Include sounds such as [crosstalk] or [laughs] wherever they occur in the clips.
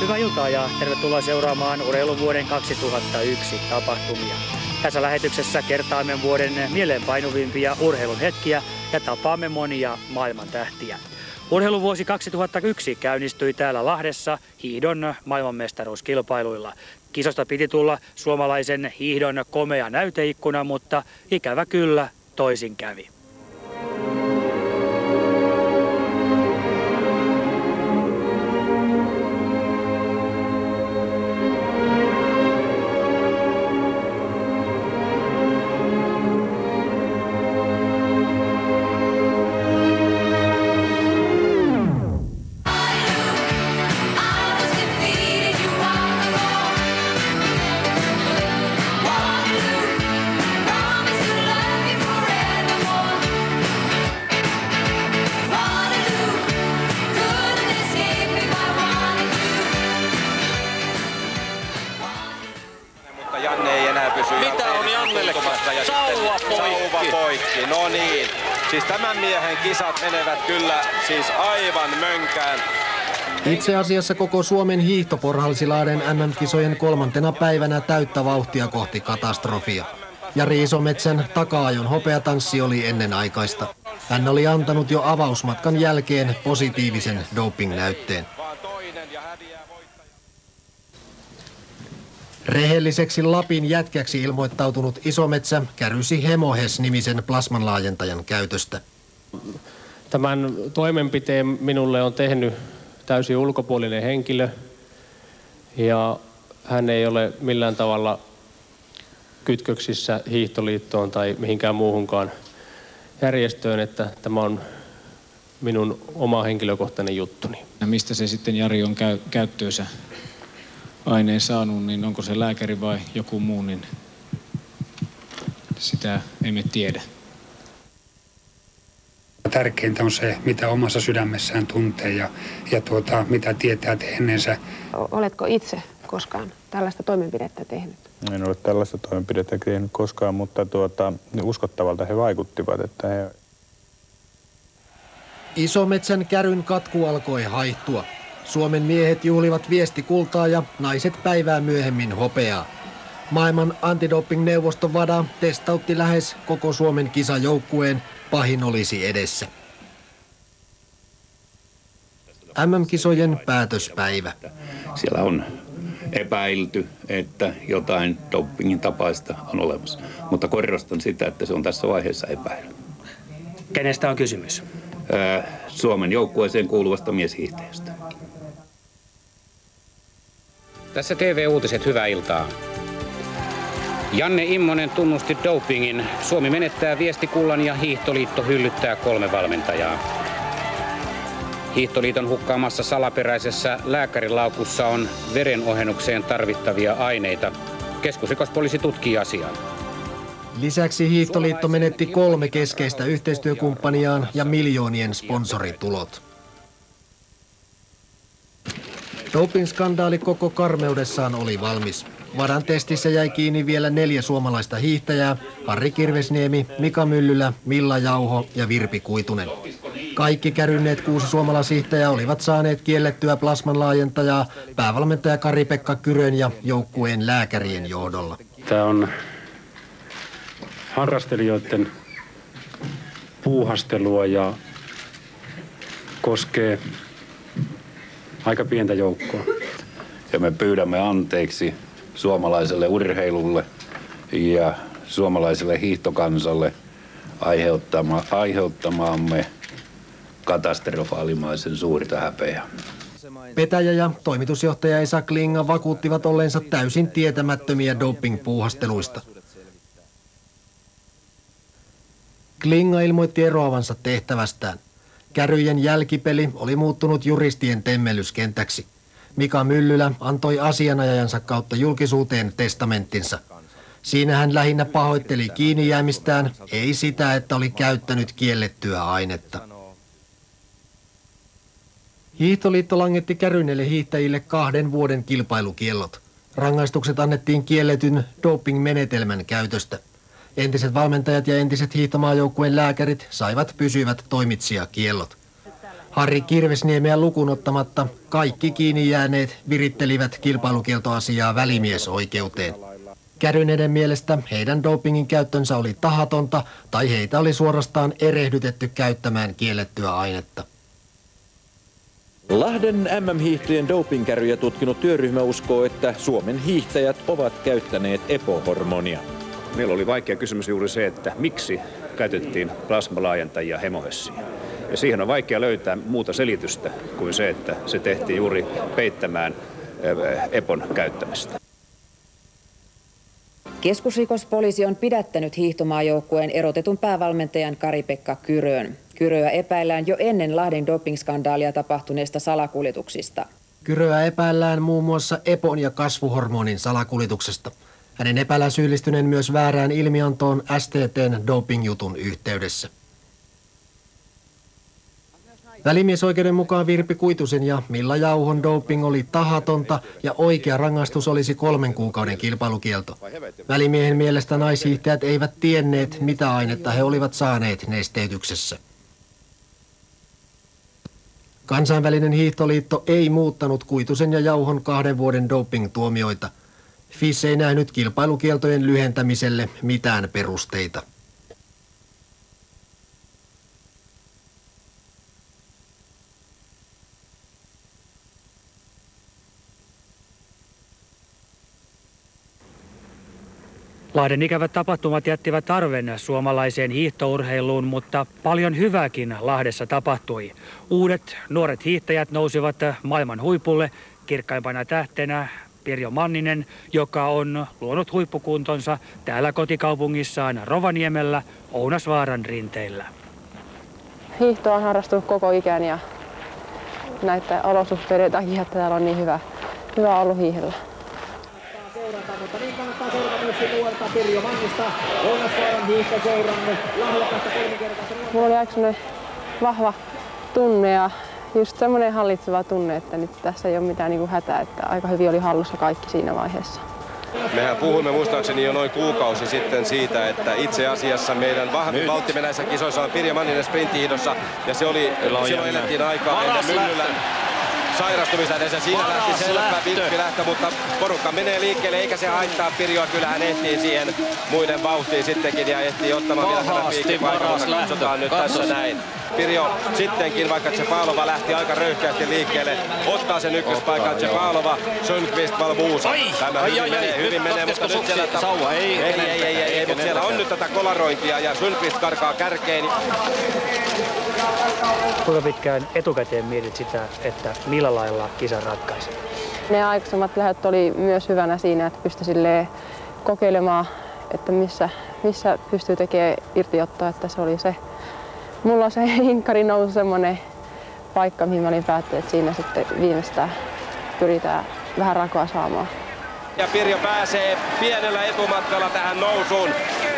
Hyvää iltaa ja tervetuloa seuraamaan urheiluvuoden 2001 tapahtumia. Tässä lähetyksessä kertaamme vuoden mieleenpainuvimpia urheilun hetkiä ja tapaamme monia maailman tähtiä. Urheiluvuosi 2001 käynnistyi täällä Lahdessa hiihdon maailmanmestaruuskilpailuilla. Kisosta piti tulla suomalaisen hiihdon komea näyteikkuna, mutta ikävä kyllä toisin kävi. Tämän miehen kisat menevät kyllä siis aivan mönkään. Itse asiassa koko Suomen hiihto porhalsi Laaden MM-kisojen kolmantena päivänä täyttä vauhtia kohti katastrofia. Ja Riisometsän taka-ajon hopeatanssi oli ennenaikaista. Hän oli antanut jo avausmatkan jälkeen positiivisen doping-näytteen. Rehelliseksi Lapin jätkäksi ilmoittautunut Isometsä kärysi Hemohes-nimisen plasmanlaajentajan käytöstä. Tämän toimenpiteen minulle on tehnyt täysin ulkopuolinen henkilö ja hän ei ole millään tavalla kytköksissä hiihtoliittoon tai mihinkään muuhunkaan järjestöön, että tämä on minun oma henkilökohtainen juttuni. Ja mistä se sitten Jari on käy- käyttöönsä aineen saanut, niin onko se lääkäri vai joku muu, niin sitä emme tiedä. Tärkeintä on se, mitä omassa sydämessään tuntee ja, ja tuota, mitä tietää tehneensä. Oletko itse koskaan tällaista toimenpidettä tehnyt? En ole tällaista toimenpidettä tehnyt koskaan, mutta tuota, uskottavalta he vaikuttivat, että he... Isometsän käryn katku alkoi haihtua. Suomen miehet juhlivat viestikultaa ja naiset päivää myöhemmin hopeaa. Maailman antidoping-neuvosto VADA testautti lähes koko Suomen kisajoukkueen, pahin olisi edessä. MM-kisojen päätöspäivä. Siellä on epäilty, että jotain dopingin tapaista on olemassa. Mutta korostan sitä, että se on tässä vaiheessa epäily. Kenestä on kysymys? Suomen joukkueeseen kuuluvasta mieshiihtäjästä. Tässä TV-uutiset, hyvää iltaa. Janne Immonen tunnusti dopingin. Suomi menettää viestikullan ja Hiihtoliitto hyllyttää kolme valmentajaa. Hiihtoliiton hukkaamassa salaperäisessä lääkärilaukussa on verenohennukseen tarvittavia aineita. Keskusrikospoliisi tutkii asiaa. Lisäksi Hiihtoliitto menetti kolme keskeistä yhteistyökumppaniaan ja miljoonien sponsoritulot. Doping-skandaali koko karmeudessaan oli valmis. Vadan testissä jäi kiinni vielä neljä suomalaista hiihtäjää, Harri Kirvesniemi, Mika Myllylä, Milla Jauho ja Virpi Kuitunen. Kaikki kärynneet kuusi suomalaishiihtäjää olivat saaneet kiellettyä plasman laajentajaa päävalmentaja Kari-Pekka Kyrön ja joukkueen lääkärien johdolla. Tämä on harrastelijoiden puuhastelua ja koskee aika pientä joukkoa. Ja me pyydämme anteeksi suomalaiselle urheilulle ja suomalaiselle hiihtokansalle aiheuttama, aiheuttamaamme katastrofaalimaisen suurta häpeää. Petäjä ja toimitusjohtaja Esa Klinga vakuuttivat olleensa täysin tietämättömiä doping-puuhasteluista. Klinga ilmoitti eroavansa tehtävästään. Käryjen jälkipeli oli muuttunut juristien temmellyskentäksi. Mika Myllylä antoi asianajajansa kautta julkisuuteen testamenttinsa. Siinä hän lähinnä pahoitteli kiinni jäämistään, ei sitä, että oli käyttänyt kiellettyä ainetta. Hiihtoliitto langetti käryneille hiihtäjille kahden vuoden kilpailukiellot. Rangaistukset annettiin kielletyn doping-menetelmän käytöstä. Entiset valmentajat ja entiset hiihtomaajoukkueen lääkärit saivat pysyvät toimitsijakiellot. Harri Kirvesniemeä lukunottamatta kaikki kiinni jääneet virittelivät kilpailukieltoasiaa välimiesoikeuteen. Käryneiden mielestä heidän dopingin käyttönsä oli tahatonta tai heitä oli suorastaan erehdytetty käyttämään kiellettyä ainetta. Lahden MM-hiihtojen dopingkäryjä tutkinut työryhmä uskoo, että Suomen hiihtäjät ovat käyttäneet epohormonia. Meillä oli vaikea kysymys juuri se, että miksi käytettiin plasmalaajentajia hemohessia. Ja siihen on vaikea löytää muuta selitystä kuin se, että se tehtiin juuri peittämään eh, epon käyttämistä. Keskusrikospoliisi on pidättänyt hiihtomaajoukkueen erotetun päävalmentajan Kari-Pekka Kyrön. Kyröä epäillään jo ennen Lahden dopingskandaalia tapahtuneista salakuljetuksista. Kyröä epäillään muun muassa epon ja kasvuhormonin salakuljetuksesta. Hänen epäillään syyllistyneen myös väärään ilmiantoon STTn dopingjutun yhteydessä. Välimiesoikeuden mukaan Virpi Kuitusen ja Milla Jauhon doping oli tahatonta ja oikea rangaistus olisi kolmen kuukauden kilpailukielto. Välimiehen mielestä naishiihtäjät eivät tienneet, mitä ainetta he olivat saaneet nesteytyksessä. Kansainvälinen hiihtoliitto ei muuttanut Kuitusen ja Jauhon kahden vuoden doping-tuomioita. FIS ei nähnyt kilpailukieltojen lyhentämiselle mitään perusteita. Lahden ikävät tapahtumat jättivät arven suomalaiseen hiihtourheiluun, mutta paljon hyvääkin Lahdessa tapahtui. Uudet nuoret hiihtäjät nousivat maailman huipulle, kirkkaimpana tähtenä Pirjo Manninen, joka on luonut huippukuntonsa täällä kotikaupungissaan Rovaniemellä Ounasvaaran rinteillä. Hiihtoa on harrastunut koko ikäni ja näitä olosuhteiden takia, että täällä on niin hyvä, hyvä ollut hiihellä mutta niin kannattaa seurata myöskin nuorta Pirjo Mannista, Ounasvuoron hiihtoseuramme, lahjakasta kolmikertaista. Mulla oli aika vahva tunne ja just semmoinen hallitseva tunne, että nyt tässä ei ole mitään niin kuin hätää, että aika hyvin oli hallussa kaikki siinä vaiheessa. Mehän puhumme muistaakseni jo noin kuukausi sitten siitä, että itse asiassa meidän vahvin valtti näissä kisoissa on Pirjo Manninen sprinttihiidossa ja se oli, silloin elettiin aikaa ennen Myllylän sairastumista edessä. Siinä Paras lähti selvä vilppi lähtö, mutta porukka menee liikkeelle eikä se haittaa Pirjoa. Kyllä hän ehtii siihen muiden vauhtiin sittenkin ja ehtii ottamaan vielä tämän piikkipaikan. Katsotaan nyt tässä näin. Pirjo sittenkin, vaikka Tsepalova lähti aika röyhkeästi liikkeelle, ottaa sen ykköspaikan Tsepalova, Sundqvist, Valbuusa. Tämä ai, hyvin ai, menee, ai, hyvin menee, mutta nyt siellä... Sauva, ei, ei, ei, ei, ei, ei, mutta siellä on nyt tätä kolarointia ja Sundqvist karkaa kärkeen. Kuinka pitkään etukäteen mietit sitä, että millä lailla kisa ratkaisi? Ne aikaisemmat lähöt oli myös hyvänä siinä, että pystyi kokeilemaan, että missä, missä pystyy tekemään irtiottoa, että se oli se mulla se [laughs] hinkkari nousi semmoinen paikka, mihin mä olin päättänyt, että siinä sitten viimeistään pyritään vähän rakoa saamaan. Ja Pirjo pääsee pienellä etumatkalla tähän nousuun.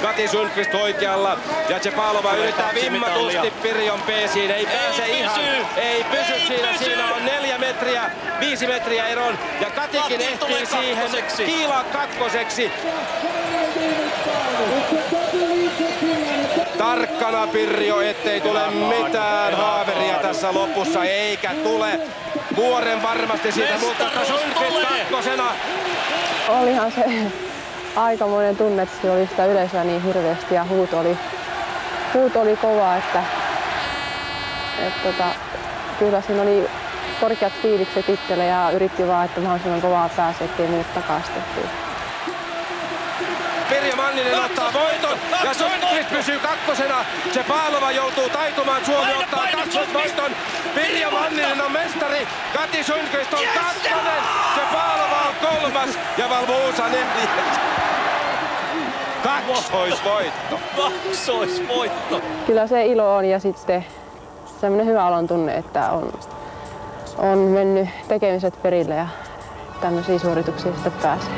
Kati Sundqvist oikealla ja Tsepalova yrittää vimmatusti Pirjon peesiin. Ei, ei pääse pysy. ihan. Ei pysy ei siinä. Pysy. Siinä on neljä metriä, viisi metriä eron. Ja Katikin Kati ehtii siihen kiilaa kakkoseksi. Tarkkana Pirjo, ettei tule mitään haaveria tässä lopussa, eikä tule. Vuoren varmasti siitä, mutta Sundqvist kakkosena. Olihan se aikamoinen tunne, että oli sitä yleisöä niin hirveästi ja huuto oli, huuto oli kova, että, että tota, kyllä siinä oli korkeat fiilikset itselle ja yritti vaan, että mahdollisimman kovaa pääsee, ettei muut takaisin. Pirjo Manninen ottaa voiton. ja Sundqvist pysyy kakkosena. Sepalova joutuu taitumaan, Suomi ottaa kakkosvoiton. Pirjo Manninen. On mestari, Kati Sundqvist on kakkonen, Sepalova on kolmas ja Valvuusa neljäs. Kaksoisvoitto. Kaksoisvoitto. Kyllä se ilo on ja sitten semmoinen hyvä olon tunne, että on, on mennyt tekemiset perille ja tämmöisiä suorituksia sitten pääsee.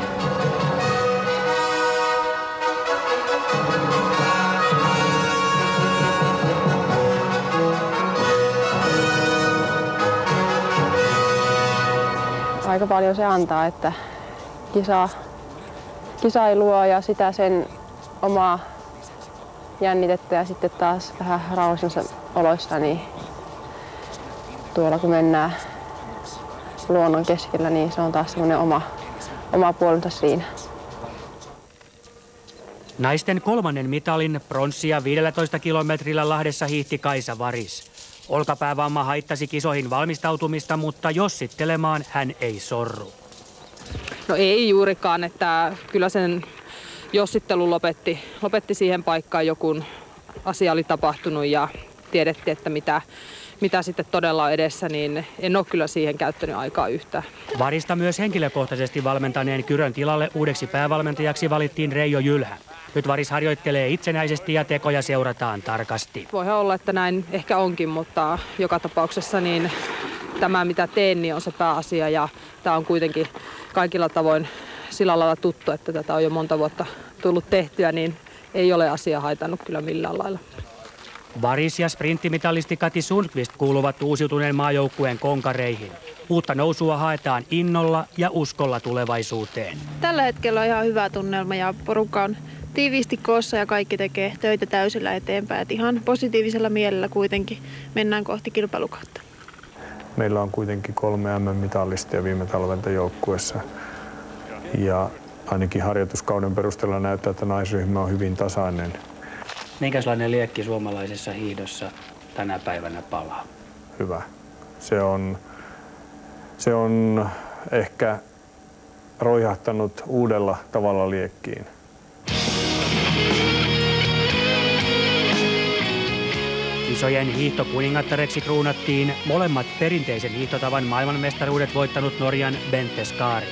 aika paljon se antaa, että kisa, kisailua ja sitä sen omaa jännitettä ja sitten taas vähän rauhallisissa oloissa, niin tuolla kun mennään luonnon keskellä, niin se on taas semmoinen oma, oma puolensa siinä. Naisten kolmannen mitalin pronssia 15 kilometrillä Lahdessa hiihti Kaisa Varis. Olkapäävamma haittasi kisoihin valmistautumista, mutta jossittelemaan hän ei sorru. No ei juurikaan, että kyllä sen jossittelu lopetti, lopetti siihen paikkaan joku asia oli tapahtunut ja tiedettiin, että mitä, mitä sitten todella on edessä, niin en ole kyllä siihen käyttänyt aikaa yhtään. Varista myös henkilökohtaisesti valmentaneen Kyrön tilalle uudeksi päävalmentajaksi valittiin Reijo Jylhä. Nyt Varis harjoittelee itsenäisesti ja tekoja seurataan tarkasti. Voihan olla, että näin ehkä onkin, mutta joka tapauksessa niin tämä mitä teen niin on se pääasia ja tämä on kuitenkin kaikilla tavoin sillä lailla tuttu, että tätä on jo monta vuotta tullut tehtyä, niin ei ole asia haitannut kyllä millään lailla. Varis ja sprinttimitalisti Kati Sundqvist kuuluvat uusiutuneen maajoukkueen konkareihin. Uutta nousua haetaan innolla ja uskolla tulevaisuuteen. Tällä hetkellä on ihan hyvä tunnelma ja porukka on tiiviisti koossa ja kaikki tekee töitä täysillä eteenpäin. Et ihan positiivisella mielellä kuitenkin mennään kohti kilpailukautta. Meillä on kuitenkin kolme MM-mitallistia viime talvelta joukkuessa. Ja ainakin harjoituskauden perusteella näyttää, että naisryhmä on hyvin tasainen. Minkälainen liekki suomalaisessa hiidossa tänä päivänä palaa? Hyvä. Se on, se on ehkä roihahtanut uudella tavalla liekkiin. Kisojen hiihtokuningattareksi kruunattiin molemmat perinteisen hiihtotavan maailmanmestaruudet voittanut Norjan Bente Skari.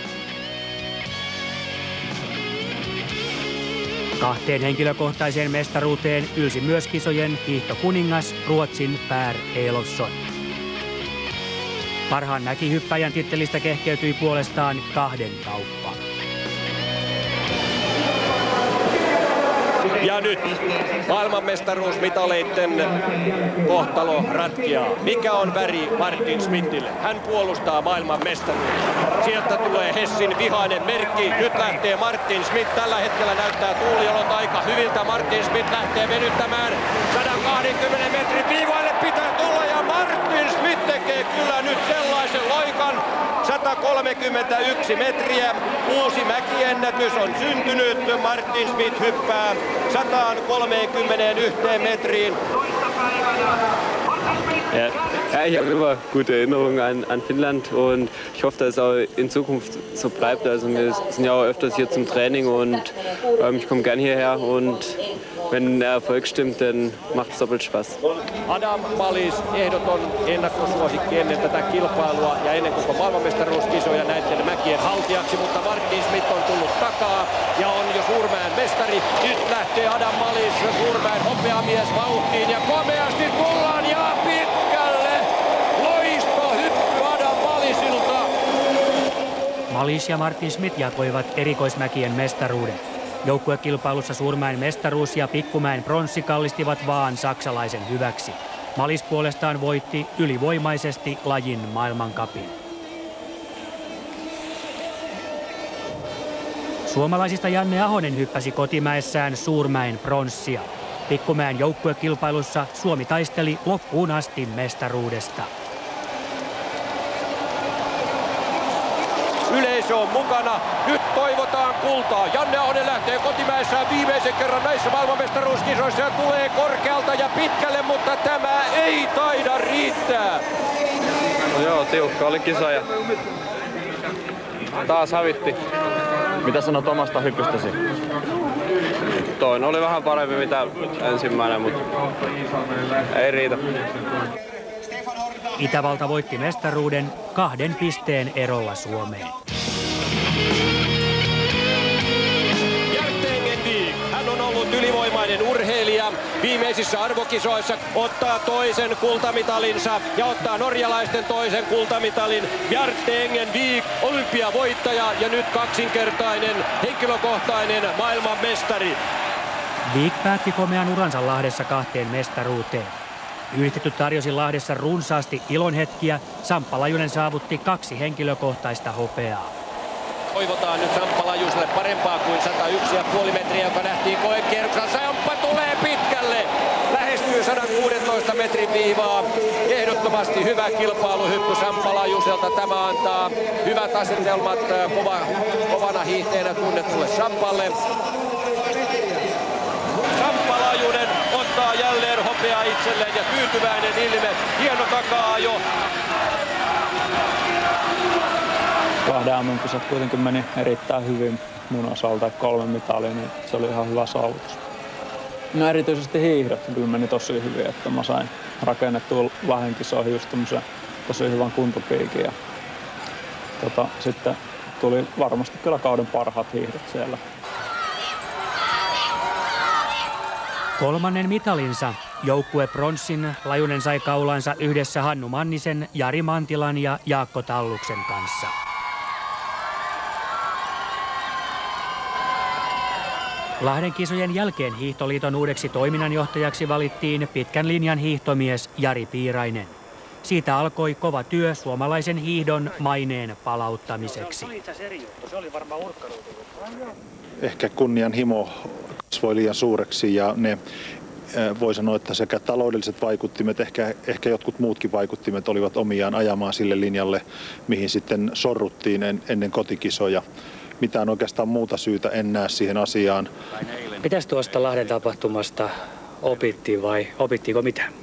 Kahteen henkilökohtaiseen mestaruuteen ylsi myös kisojen hiihtokuningas Ruotsin Pär Elofsson. Parhaan mäkihyppäjän tittelistä kehkeytyi puolestaan kahden kauppa. Ja nyt maailmanmestaruusmitaleitten kohtalo ratkeaa. Mikä on väri Martin Smithille? Hän puolustaa maailmanmestaruutta. Sieltä tulee Hessin vihainen merkki. Nyt lähtee Martin Smith. Tällä hetkellä näyttää tuuliolot aika hyviltä. Martin Smith lähtee venyttämään 120 metrin viivaille pitää tulla ja Martin Smith tekee kyllä nyt sellaisen loikan. 131 metriä. Uusi mäkiennätys on syntynyt. Martin Smith hyppää 131 metriin. Ja, ja, ich habe immer gute Erinnerungen an, an Finnland und ich hoffe, dass es auch in Zukunft so bleibt. Also wir sind ja auch öfters hier zum Training und ähm, ich komme gern hierher und wenn der Erfolg stimmt, dann macht es doppelt Spaß. Adam Malis, ehdoton ennakkosuosikki ennen tätä kilpailua ja ennen koko maailmanmestaruuskisoja näiden mäkien haltijaksi, mutta Martin Smith on tullut takaa ja on jo Suurmäen mestari. Nyt lähtee Adam Malis, Suurmäen hopeamies vauhtiin ja komeasti tullaan Malis ja Martin Smith jakoivat erikoismäkien mestaruuden. Joukkuekilpailussa Suurmäen mestaruus ja Pikkumäen pronssi kallistivat vaan saksalaisen hyväksi. Malis puolestaan voitti ylivoimaisesti lajin maailmankapin. Suomalaisista Janne Ahonen hyppäsi kotimäessään Suurmäen pronssia. Pikkumäen joukkuekilpailussa Suomi taisteli loppuun asti mestaruudesta. Yleisö on mukana. Nyt toivotaan kultaa. Janne Ahonen lähtee kotimäessään viimeisen kerran näissä maailmanmestaruuskisoissa ja tulee korkealta ja pitkälle, mutta tämä ei taida riittää. No joo, tiukka oli kisa ja taas hävitti. Mitä sanot omasta hypystäsi? Toinen oli vähän parempi mitä ensimmäinen, mutta ei riitä. Itävalta voitti mestaruuden kahden pisteen erolla Suomeen. Urheilija. Viimeisissä arvokisoissa ottaa toisen kultamitalinsa ja ottaa norjalaisten toisen kultamitalin. Bjarte Engenvik, olympiavoittaja ja nyt kaksinkertainen henkilökohtainen maailmanmestari. Viik päätti komean uransa Lahdessa kahteen mestaruuteen. Yhdistetty tarjosi Lahdessa runsaasti ilonhetkiä. Samppa Lajunen saavutti kaksi henkilökohtaista hopeaa. Toivotaan nyt Samppa Lajuselle parempaa kuin 101,5 metriä, joka nähtiin koekierroksella. Samppa tulee pitkälle, lähestyy lähestyy 116 metrin viivaa. Ehdottomasti hyvä kilpailuhyppy Samppa Lajuselta. Tämä antaa hyvät asetelmat kova, kovana hiihteenä tunnetulle Sampalle. Samppa Lajunen ottaa jälleen hopea itselleen ja tyytyväinen ilme. Hieno takaa jo. Kahden kisat kuitenkin meni erittäin hyvin mun osalta, kolme mitalia, niin se oli ihan hyvä saavutus. No erityisesti hiihdot kyllä meni tosi hyvin, että mä sain rakennettua Lahden kisoihin just tosi hyvän kuntopiikin. Ja, tota, sitten tuli varmasti kyllä kauden parhaat hiihdot siellä. Kolmannen mitalinsa joukkue pronssin Lajunen sai kaulansa yhdessä Hannu Mannisen, Jari Mantilan ja Jaakko Talluksen kanssa. Lahden kisojen jälkeen Hiihtoliiton uudeksi toiminnanjohtajaksi valittiin pitkän linjan hiihtomies Jari Piirainen. Siitä alkoi kova työ suomalaisen hiihdon maineen palauttamiseksi. Ehkä kunnianhimo kasvoi liian suureksi ja ne voi sanoa, että sekä taloudelliset vaikuttimet, ehkä, ehkä jotkut muutkin vaikuttimet olivat omiaan ajamaan sille linjalle, mihin sitten sorruttiin ennen kotikisoja mitään oikeastaan muuta syytä en näe siihen asiaan. Mitäs tuosta Lahden tapahtumasta opittiin vai opittiinko mitään?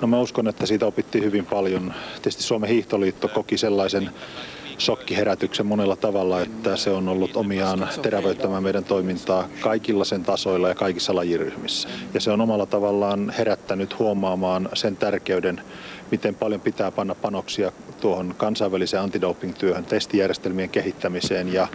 No mä uskon, että siitä opittiin hyvin paljon. Tietysti Suomen hiihtoliitto koki sellaisen shokkiherätyksen monella tavalla, että se on ollut omiaan terävöittämään meidän toimintaa kaikilla sen tasoilla ja kaikissa lajiryhmissä. Ja se on omalla tavallaan herättänyt huomaamaan sen tärkeyden, miten paljon pitää panna panoksia tuohon kansainväliseen antidoping-työhön, testijärjestelmien kehittämiseen ja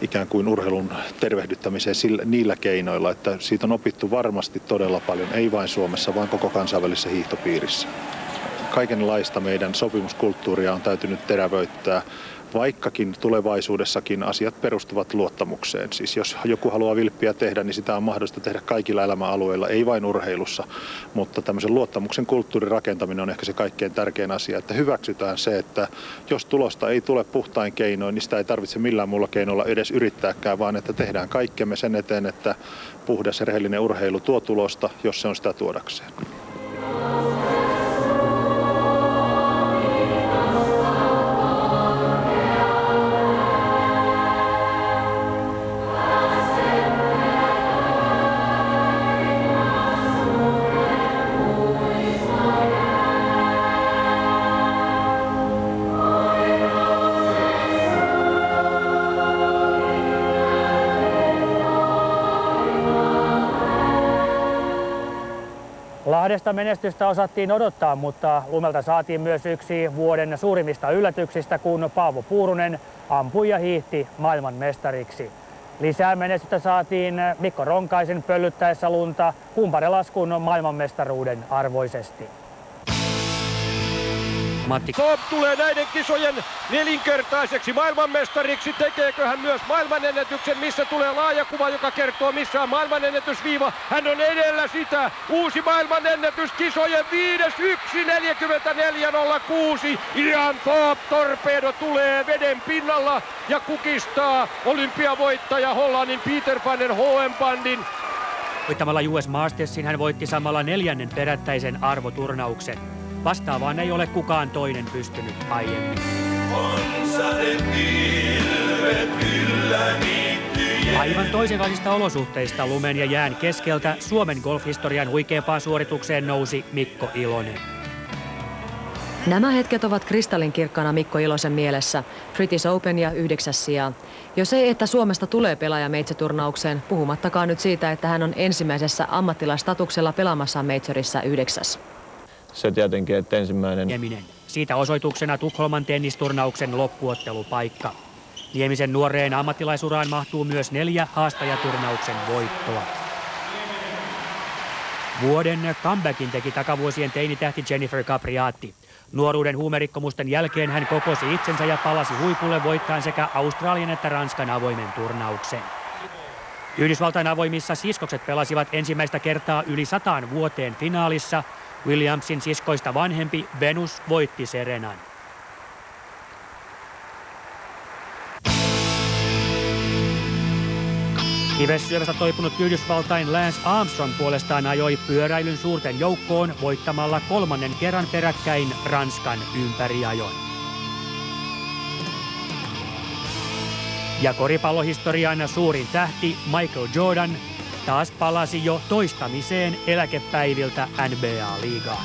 ikään kuin urheilun tervehdyttämiseen sillä, niillä keinoilla, että siitä on opittu varmasti todella paljon, ei vain Suomessa, vaan koko kansainvälisessä hiihtopiirissä. Kaikenlaista meidän sopimuskulttuuria on täytynyt terävöittää vaikkakin tulevaisuudessakin asiat perustuvat luottamukseen. Siis jos joku haluaa vilppiä tehdä, niin sitä on mahdollista tehdä kaikilla elämäalueilla, ei vain urheilussa. Mutta tämmöisen luottamuksen kulttuurin rakentaminen on ehkä se kaikkein tärkein asia, että hyväksytään se, että jos tulosta ei tule puhtain keinoin, niin sitä ei tarvitse millään muulla keinolla edes yrittääkään, vaan että tehdään kaikkemme sen eteen, että puhdas ja rehellinen urheilu tuo tulosta, jos se on sitä tuodakseen. Lahdesta menestystä osattiin odottaa, mutta Lumelta saatiin myös yksi vuoden suurimmista yllätyksistä, kun Paavo Puurunen ampui ja hiihti maailmanmestariksi. Lisää menestystä saatiin Mikko Ronkaisen pöllyttäessä lunta kumparilaskun maailmanmestaruuden arvoisesti. Matti Koop tulee näiden kisojen nelinkertaiseksi maailmanmestariksi. Tekeekö hän myös maailmanennätyksen, missä tulee laajakuva, joka kertoo missä on maailmanennätysviiva. Hän on edellä sitä. Uusi maailmanennätys kisojen 5.1.44.06. Ian Thorpe Torpedo tulee veden pinnalla ja kukistaa olympiavoittaja Hollannin Peter van den Hohenbandin Voittamalla US Mastersin hän voitti samalla neljännen perättäisen arvoturnauksen. Vastaavaan ei ole kukaan toinen pystynyt aiemmin. Aivan toisenlaisista olosuhteista lumen ja jään keskeltä Suomen golfhistorian huikeampaan suoritukseen nousi Mikko Ilonen. Nämä hetket ovat kristallinkirkkana Mikko Ilosen mielessä. British Open ja yhdeksäs sija. Jo se, että Suomesta tulee pelaaja meitseturnaukseen, puhumattakaan nyt siitä, että hän on ensimmäisessä ammattilastatuksella pelaamassa meitsorissa yhdeksäs se tietenkin, että ensimmäinen... Siitä osoituksena Tukholman tennisturnauksen loppuottelupaikka. Niemisen nuoreen ammattilaisuraan mahtuu myös neljä haastajaturnauksen voittoa. Vuoden comebackin teki takavuosien teinitähti Jennifer Capriati. Nuoruuden huumerikkomusten jälkeen hän kokosi itsensä ja palasi huipulle voittain sekä Australian että Ranskan avoimen turnauksen. Yhdysvaltain avoimissa siskokset pelasivat ensimmäistä kertaa yli sataan vuoteen finaalissa – Williamsin siskoista vanhempi Venus voitti Serenan. Kivessyövästä toipunut Yhdysvaltain Lance Armstrong puolestaan ajoi pyöräilyn suurten joukkoon voittamalla kolmannen kerran peräkkäin Ranskan ympäriajon. Ja koripallohistorian suurin tähti Michael Jordan taas palasi jo toistamiseen eläkepäiviltä NBA-liigaan.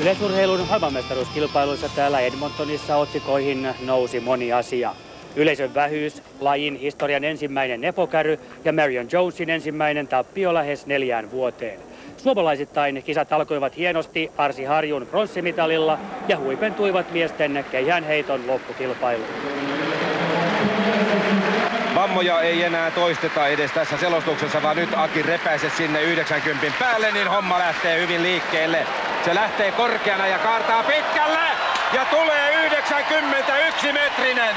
Yleisurheilun maailmanmestaruuskilpailuissa täällä Edmontonissa otsikoihin nousi moni asia. Yleisön vähyys, lajin historian ensimmäinen nepokäry ja Marion Jonesin ensimmäinen tappio lähes neljään vuoteen. Suomalaisittain kisat alkoivat hienosti Arsi Harjun pronssimitalilla ja huipentuivat miesten keihäänheiton loppukilpailuun. Vammoja ei enää toisteta edes tässä selostuksessa, vaan nyt Aki repäise sinne 90 päälle, niin homma lähtee hyvin liikkeelle. Se lähtee korkeana ja kaartaa pitkälle ja tulee 91 metrinen.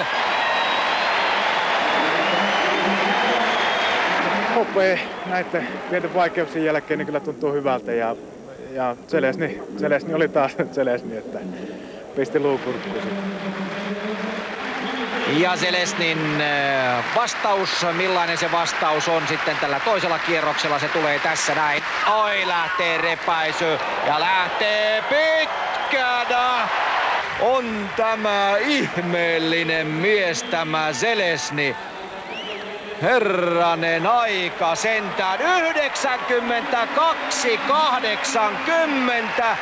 Hoppe näiden pienten vaikeuksien jälkeen niin kyllä tuntuu hyvältä ja, ja Selesni, Selesni oli taas Selesni, että pisti luukurkkuun. Ja Selesnin äh, vastaus, millainen se vastaus on sitten tällä toisella kierroksella, se tulee tässä näin. Oi, lähtee repäisy ja lähtee pitkänä. On tämä ihmeellinen mies, tämä Selesni. Herranen aika sentään 92 80.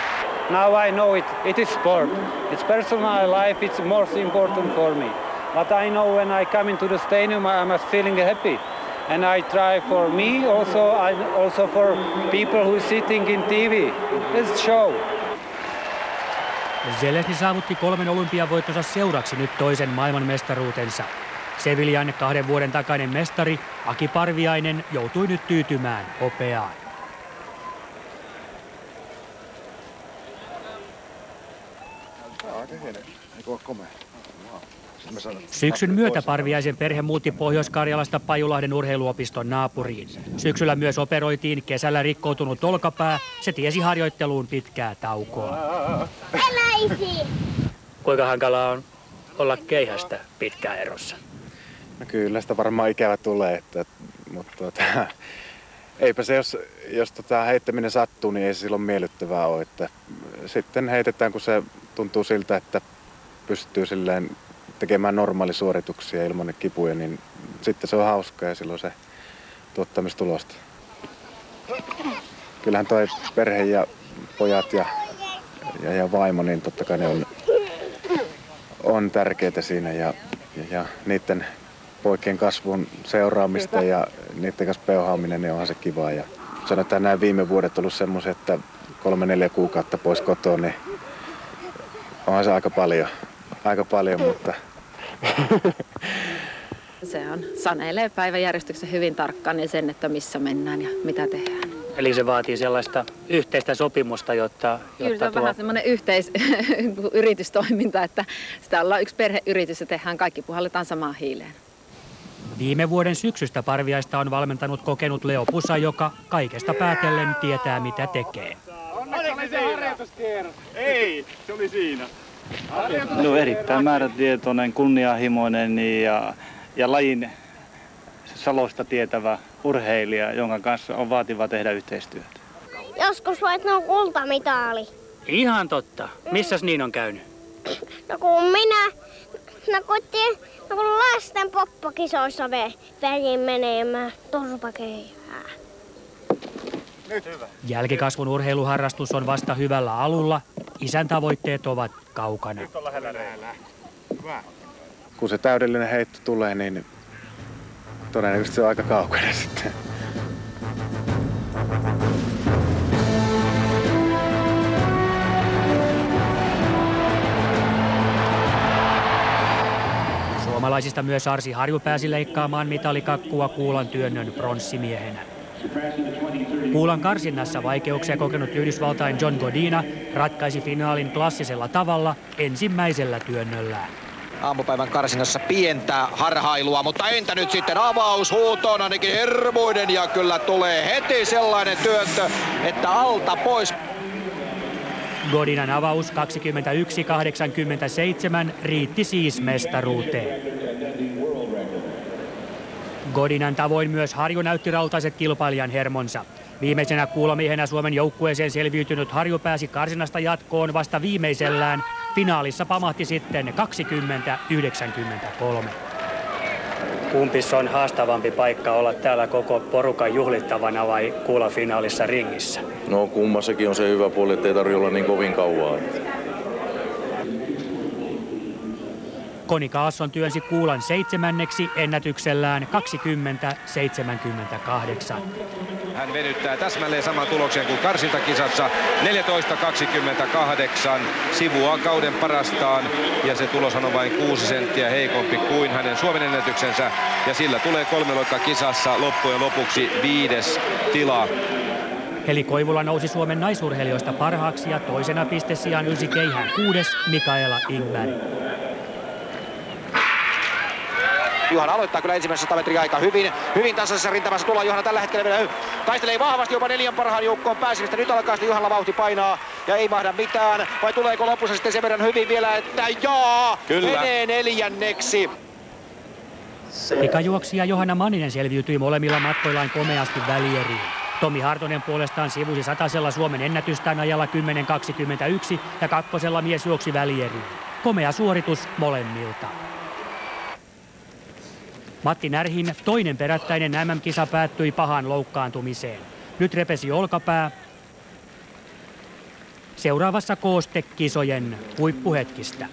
Now I know it. It is sport. It's personal life. It's most important for me. But I know when I come into the stadium, I'm feeling happy. And I try for me, also, I, also for people who are sitting in TV. It's show. Zelensky saavutti kolmen olympiavoittonsa seuraksi nyt toisen maailmanmestaruutensa. Seviljan kahden vuoden takainen mestari Aki Parviainen joutui nyt tyytymään hopeaan. Aika hieno. Eikö ole komea? Syksyn myötä Parviaisen perhe muutti Pohjois-Karjalasta Pajulahden urheiluopiston naapuriin. Syksyllä myös operoitiin kesällä rikkoutunut olkapää. Se tiesi harjoitteluun pitkää taukoa. Kuinka hankalaa on olla keihästä pitkään erossa? No kyllä sitä varmaan ikävä tulee, että, mutta tuota, eipä se, jos, jos tota heittäminen sattuu, niin ei se silloin miellyttävää ole. Että sitten heitetään, kun se tuntuu siltä, että pystyy silleen tekemään normaalisuorituksia ilman kipuja, niin sitten se on hauskaa ja silloin se tuottaa myös tulosta. Kyllähän toi perhe ja pojat ja, ja, ja vaimo, niin totta kai ne on, on tärkeitä siinä ja, ja, ja niiden poikien kasvun seuraamista ja niiden kanssa peuhaaminen, niin onhan se kivaa. Ja sanotaan nämä viime vuodet ollut semmoisia, että kolme neljä kuukautta pois kotoa, niin onhan se aika paljon aika paljon, mutta... [laughs] Se on, sanelee päiväjärjestyksen hyvin tarkkaan ja sen, että missä mennään ja mitä tehdään. Eli se vaatii sellaista yhteistä sopimusta, jotta... Kyllä jotta se on tuo... vähän semmoinen yhteisyritystoiminta, [laughs] että sitä ollaan yksi perheyritys ja tehdään kaikki, puhalletaan samaan hiileen. Viime vuoden syksystä Parviaista on valmentanut kokenut Leo Pusa, joka kaikesta päätellen tietää mitä tekee. Harjoituskierros? Ei, se oli siinä. No erittäin määrätietoinen, kunnianhimoinen ja, ja lajin salosta tietävä urheilija, jonka kanssa on vaativa tehdä yhteistyötä. Joskus voit on kultamitaali. Ihan totta. Missäs niin on käynyt? No kun minä, no kun, te, no kun lasten poppokisoissa ve, vedin menemään Jälkikasvun urheiluharrastus on vasta hyvällä alulla. Isän tavoitteet ovat kaukana. Kun se täydellinen heitto tulee, niin todennäköisesti se on aika kaukana [laughs] sitten. Suomalaisista myös Arsi Harju pääsi leikkaamaan mitalikakkua Kuulan työnnön pronssimiehenä. Kuulan karsinnassa vaikeuksia kokenut Yhdysvaltain John Godina ratkaisi finaalin klassisella tavalla ensimmäisellä työnnöllään. Aamupäivän karsinnassa pientä harhailua, mutta entä nyt sitten avaushuuto on ainakin hermoinen ja kyllä tulee heti sellainen työntö, että alta pois. Godinan avaus 21-87 riitti siis mestaruuteen. Godinan tavoin myös Harju näytti rautaiset kilpailijan hermonsa. Viimeisenä kuulomiehenä Suomen joukkueeseen selviytynyt Harju pääsi karsinasta jatkoon vasta viimeisellään. Finaalissa pamahti sitten 20-93. Kumpis on haastavampi paikka olla täällä koko porukan juhlittavana vai kuulla finaalissa ringissä? No kummassakin on se hyvä puoli, että ei tarvitse olla niin kovin kauaa. Koni Kaasson työnsi kuulan seitsemänneksi ennätyksellään 20-78. Hän venyttää täsmälleen saman tuloksen kuin karsintakisassa 14.28. Sivua kauden parastaan ja se tulos on vain 6 senttiä heikompi kuin hänen Suomen ennätyksensä. Ja sillä tulee kolmeloikka kisassa loppujen lopuksi viides tila. Heli Koivula nousi Suomen naisurheilijoista parhaaksi ja toisena pistesijaan ylsi keihään kuudes Mikaela Ingberg. Juhana aloittaa kyllä ensimmäisessä 100 metriä aika hyvin. Hyvin tasaisessa rintamassa tullaan Juhana tällä hetkellä vielä taistelee vahvasti jopa neljän parhaan joukkoon pääsemistä. Nyt alkaa sitten Juhana vauhti painaa ja ei mahda mitään. Vai tuleeko lopussa sitten sen verran hyvin vielä, että jaa, kyllä. menee neljänneksi. Pikajuoksija Johanna Manninen selviytyi molemmilla matkoillaan komeasti välieriin. Tomi Hartonen puolestaan sivusi satasella Suomen ennätystään ajalla 10.21 ja kakkosella mies juoksi välieriin. Komea suoritus molemmilta. Matti Närhin toinen perättäinen MM-kisa päättyi pahan loukkaantumiseen. Nyt repesi olkapää. Seuraavassa kooste kisojen huippuhetkistä.